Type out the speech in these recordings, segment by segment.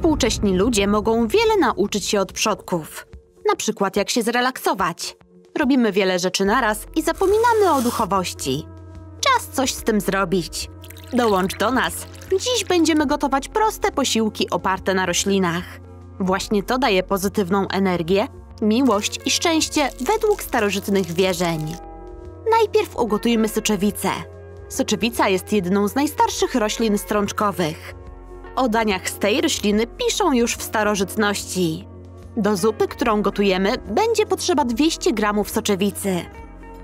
Współcześni ludzie mogą wiele nauczyć się od przodków. Na przykład jak się zrelaksować. Robimy wiele rzeczy naraz i zapominamy o duchowości. Czas coś z tym zrobić. Dołącz do nas. Dziś będziemy gotować proste posiłki oparte na roślinach. Właśnie to daje pozytywną energię, miłość i szczęście według starożytnych wierzeń. Najpierw ugotujmy soczewicę. Soczewica jest jedną z najstarszych roślin strączkowych. O daniach z tej rośliny piszą już w starożytności. Do zupy, którą gotujemy, będzie potrzeba 200 g soczewicy.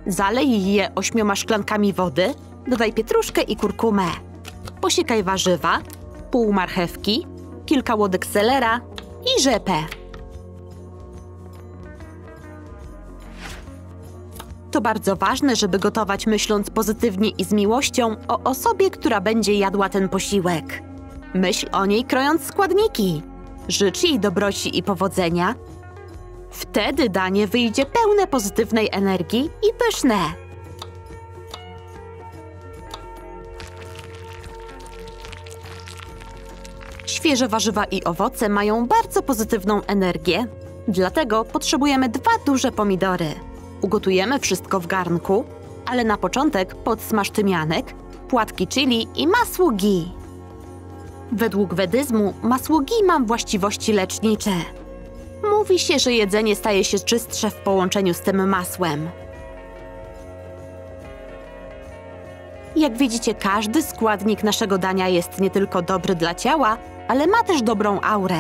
Zalej je ośmioma szklankami wody, dodaj pietruszkę i kurkumę. Posiekaj warzywa, pół marchewki, kilka łodek selera i rzepę. To bardzo ważne, żeby gotować myśląc pozytywnie i z miłością o osobie, która będzie jadła ten posiłek. Myśl o niej krojąc składniki. Życz jej dobroci i powodzenia. Wtedy danie wyjdzie pełne pozytywnej energii i pyszne. Świeże warzywa i owoce mają bardzo pozytywną energię, dlatego potrzebujemy dwa duże pomidory. Ugotujemy wszystko w garnku, ale na początek podsmaż tymianek, płatki chili i masło ghee. Według wedyzmu masło ghee właściwości lecznicze. Mówi się, że jedzenie staje się czystsze w połączeniu z tym masłem. Jak widzicie, każdy składnik naszego dania jest nie tylko dobry dla ciała, ale ma też dobrą aurę.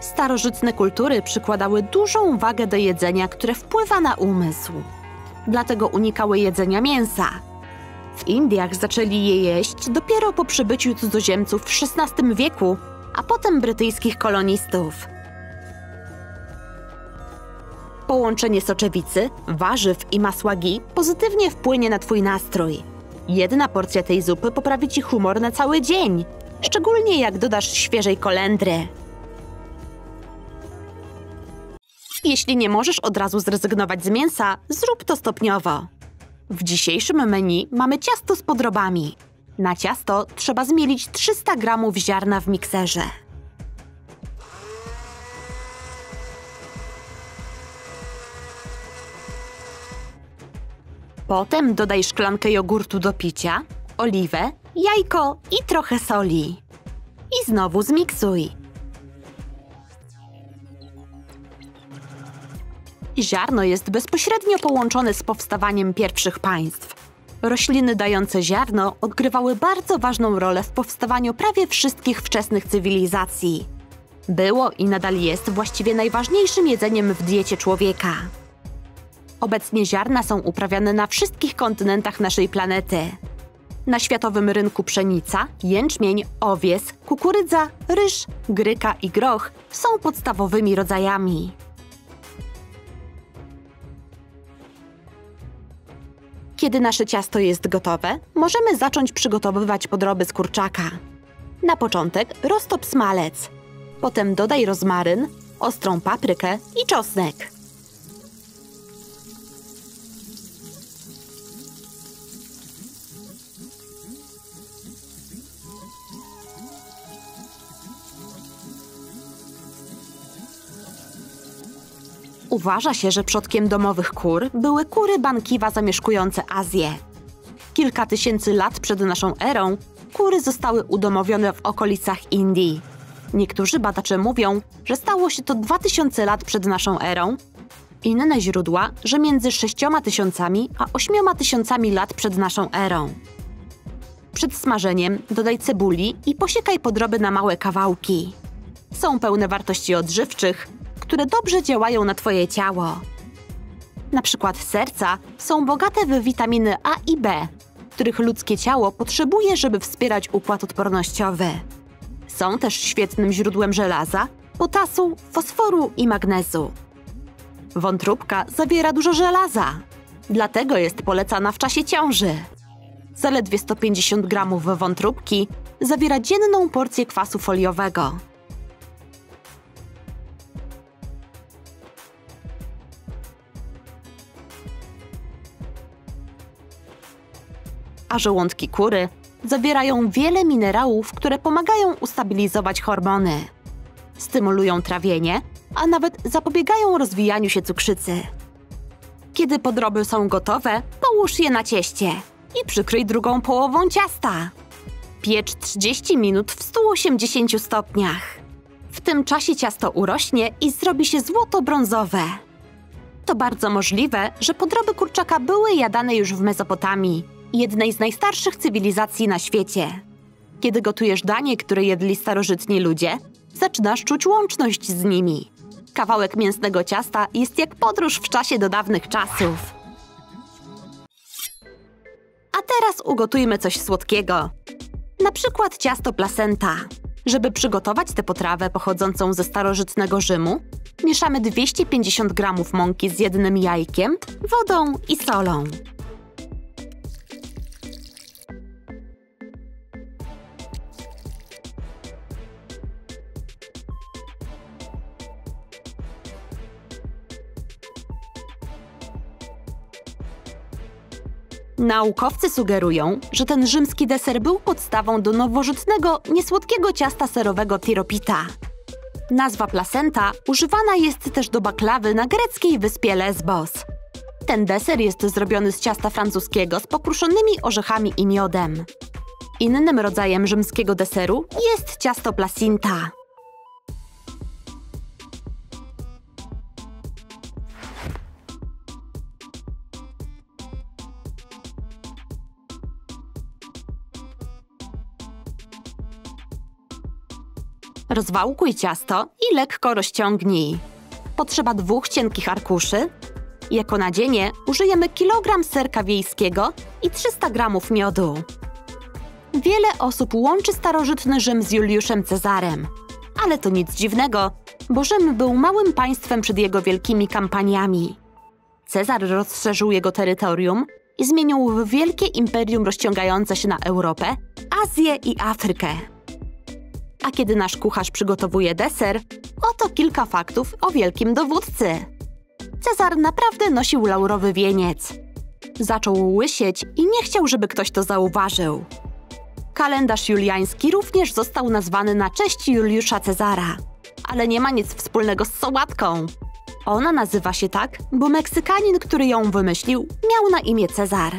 Starożytne kultury przykładały dużą wagę do jedzenia, które wpływa na umysł. Dlatego unikały jedzenia mięsa. W Indiach zaczęli je jeść dopiero po przybyciu cudzoziemców w XVI wieku, a potem brytyjskich kolonistów. Połączenie soczewicy, warzyw i masła ghee pozytywnie wpłynie na Twój nastrój. Jedna porcja tej zupy poprawi Ci humor na cały dzień, szczególnie jak dodasz świeżej kolendry. Jeśli nie możesz od razu zrezygnować z mięsa, zrób to stopniowo. W dzisiejszym menu mamy ciasto z podrobami. Na ciasto trzeba zmielić 300 g ziarna w mikserze. Potem dodaj szklankę jogurtu do picia, oliwę, jajko i trochę soli. I znowu zmiksuj. Ziarno jest bezpośrednio połączone z powstawaniem pierwszych państw. Rośliny dające ziarno odgrywały bardzo ważną rolę w powstawaniu prawie wszystkich wczesnych cywilizacji. Było i nadal jest właściwie najważniejszym jedzeniem w diecie człowieka. Obecnie ziarna są uprawiane na wszystkich kontynentach naszej planety. Na światowym rynku pszenica, jęczmień, owies, kukurydza, ryż, gryka i groch są podstawowymi rodzajami. Kiedy nasze ciasto jest gotowe, możemy zacząć przygotowywać podroby z kurczaka. Na początek roztop smalec. Potem dodaj rozmaryn, ostrą paprykę i czosnek. Uważa się, że przodkiem domowych kur były kury bankiwa zamieszkujące Azję. Kilka tysięcy lat przed naszą erą kury zostały udomowione w okolicach Indii. Niektórzy badacze mówią, że stało się to 2000 lat przed naszą erą. Inne źródła, że między 6000 a 8000 lat przed naszą erą. Przed smażeniem dodaj cebuli i posiekaj podroby na małe kawałki. Są pełne wartości odżywczych, które dobrze działają na Twoje ciało. Na przykład serca są bogate w witaminy A i B, których ludzkie ciało potrzebuje, żeby wspierać układ odpornościowy. Są też świetnym źródłem żelaza, potasu, fosforu i magnezu. Wątróbka zawiera dużo żelaza, dlatego jest polecana w czasie ciąży. Zaledwie 150 g wątróbki zawiera dzienną porcję kwasu foliowego. A żołądki kury zawierają wiele minerałów, które pomagają ustabilizować hormony. stymulują trawienie, a nawet zapobiegają rozwijaniu się cukrzycy. Kiedy podroby są gotowe, połóż je na cieście i przykryj drugą połową ciasta. Piecz 30 minut w 180 stopniach. W tym czasie ciasto urośnie i zrobi się złoto-brązowe. To bardzo możliwe, że podroby kurczaka były jadane już w Mezopotamii, jednej z najstarszych cywilizacji na świecie. Kiedy gotujesz danie, które jedli starożytni ludzie, zaczynasz czuć łączność z nimi. Kawałek mięsnego ciasta jest jak podróż w czasie do dawnych czasów. A teraz ugotujmy coś słodkiego. Na przykład ciasto placenta. Żeby przygotować tę potrawę pochodzącą ze starożytnego Rzymu, mieszamy 250 g mąki z jednym jajkiem, wodą i solą. Naukowcy sugerują, że ten rzymski deser był podstawą do nowożytnego, niesłodkiego ciasta serowego tiropita. Nazwa placenta używana jest też do baklawy na greckiej wyspie Lesbos. Ten deser jest zrobiony z ciasta francuskiego z pokruszonymi orzechami i miodem. Innym rodzajem rzymskiego deseru jest ciasto placinta. Rozwałkuj ciasto i lekko rozciągnij. Potrzeba dwóch cienkich arkuszy. Jako nadzienie użyjemy kilogram serka wiejskiego i 300 gramów miodu. Wiele osób łączy starożytny Rzym z Juliuszem Cezarem. Ale to nic dziwnego, bo Rzym był małym państwem przed jego wielkimi kampaniami. Cezar rozszerzył jego terytorium i zmienił w wielkie imperium rozciągające się na Europę, Azję i Afrykę. A kiedy nasz kucharz przygotowuje deser, oto kilka faktów o wielkim dowódcy. Cezar naprawdę nosił laurowy wieniec. Zaczął łysieć i nie chciał, żeby ktoś to zauważył. Kalendarz juliański również został nazwany na cześć Juliusza Cezara, ale nie ma nic wspólnego z sałatką. Ona nazywa się tak, bo Meksykanin, który ją wymyślił, miał na imię Cezar.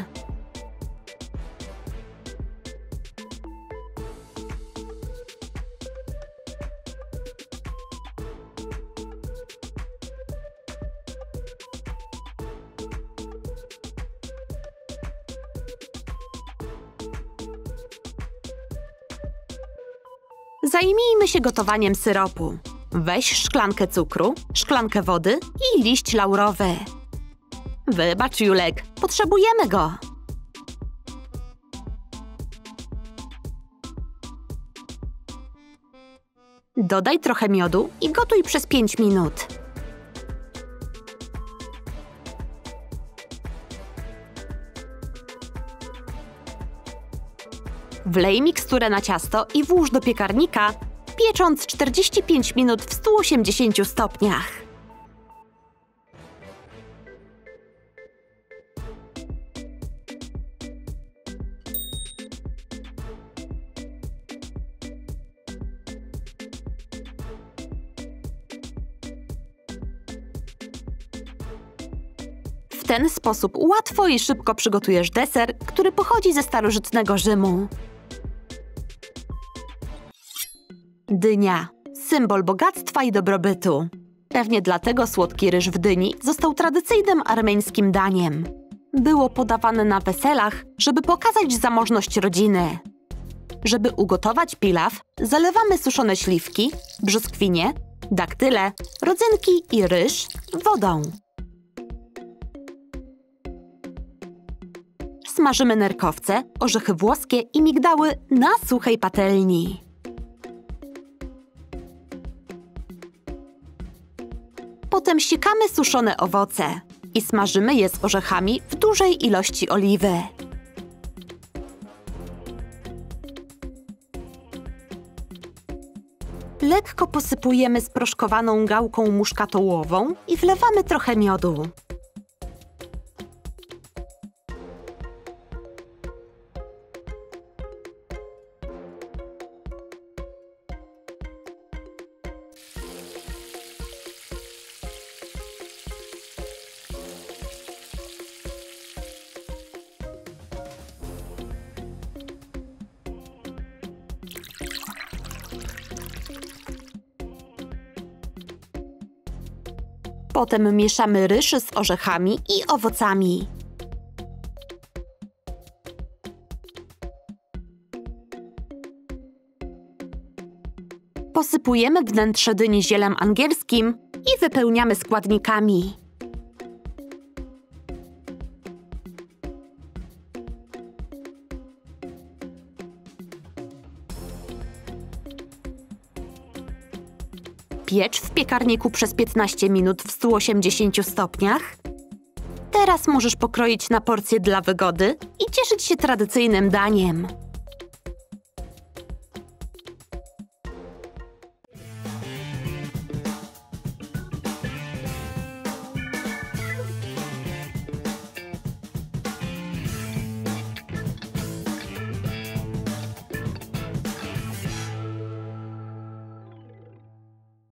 Zajmijmy się gotowaniem syropu. Weź szklankę cukru, szklankę wody i liść laurowy. Wybacz, Julek, potrzebujemy go. Dodaj trochę miodu i gotuj przez 5 minut. Wlej miksturę na ciasto i włóż do piekarnika, piecząc 45 minut w 180 stopniach. W ten sposób łatwo i szybko przygotujesz deser, który pochodzi ze starożytnego Rzymu. Dynia symbol bogactwa i dobrobytu. Pewnie dlatego słodki ryż w dyni został tradycyjnym armeńskim daniem. Było podawane na weselach, żeby pokazać zamożność rodziny. Żeby ugotować pilaw, zalewamy suszone śliwki, brzoskwinie, daktyle, rodzynki i ryż wodą. Smażymy nerkowce, orzechy włoskie i migdały na suchej patelni. Potem siekamy suszone owoce i smażymy je z orzechami w dużej ilości oliwy. Lekko posypujemy sproszkowaną gałką muszkatołową i wlewamy trochę miodu. Potem mieszamy ryż z orzechami i owocami. Posypujemy wnętrze dyni zielem angielskim i wypełniamy składnikami. Piecz w piekarniku przez 15 minut w 180 stopniach. Teraz możesz pokroić na porcje dla wygody i cieszyć się tradycyjnym daniem.